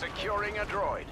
Securing a droid.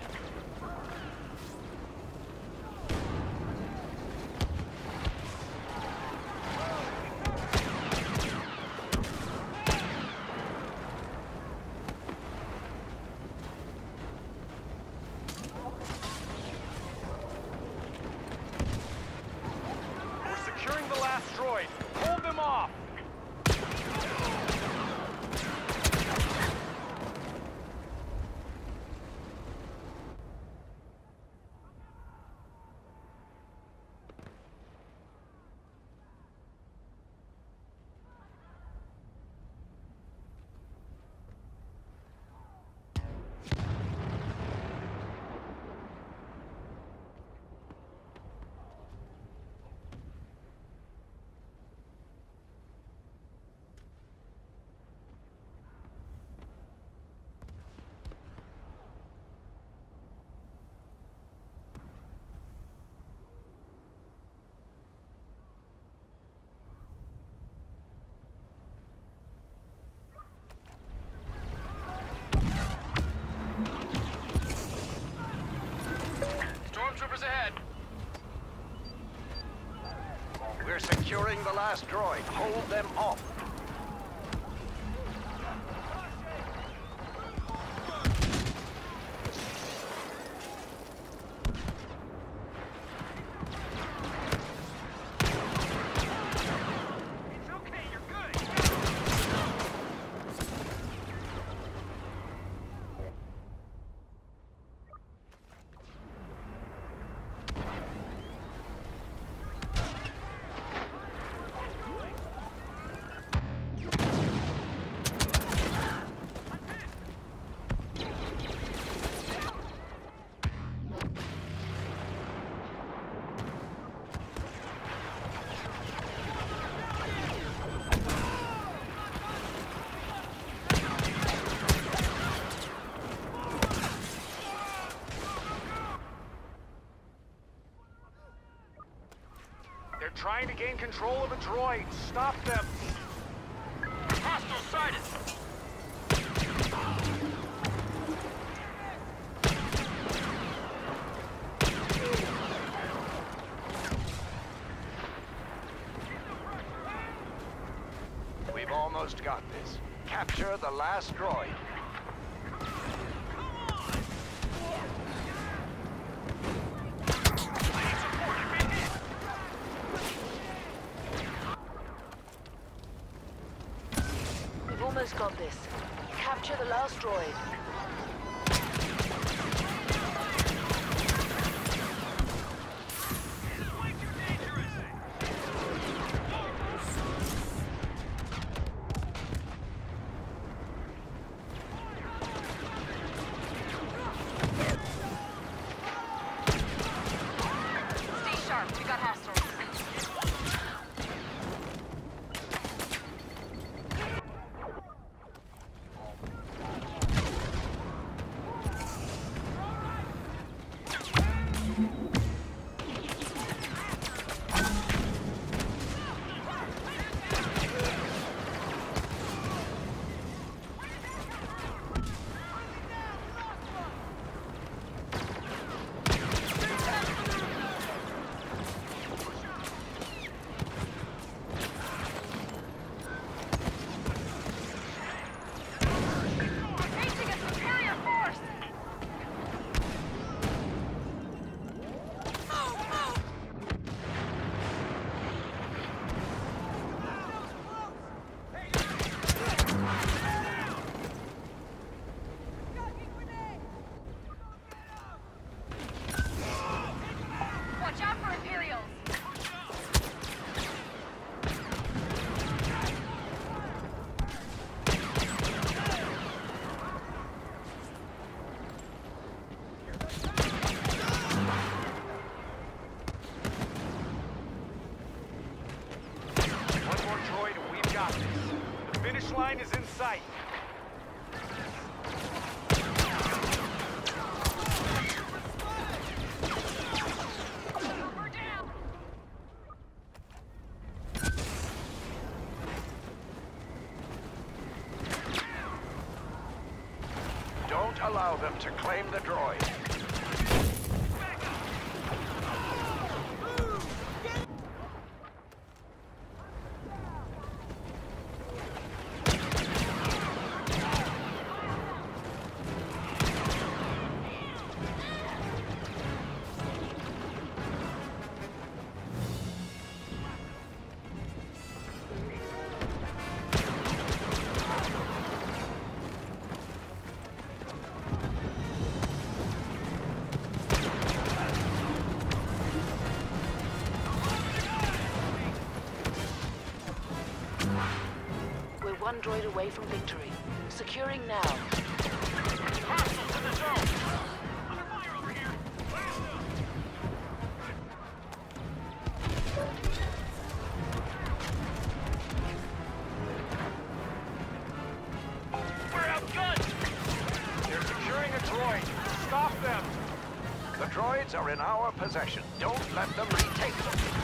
We're the last droid. Hold them off. Trying to gain control of a droid. Stop them. Hostile sighted. We've almost got this. Capture the last droid. We've almost got this. Capture the last droid. Finish line is in sight. Don't allow them to claim the droid. One droid away from victory. Securing now. Hostiles in the zone! Under fire over here! Blast them! We're outgunned! They're securing a droid. Stop them! The droids are in our possession. Don't let them retake them.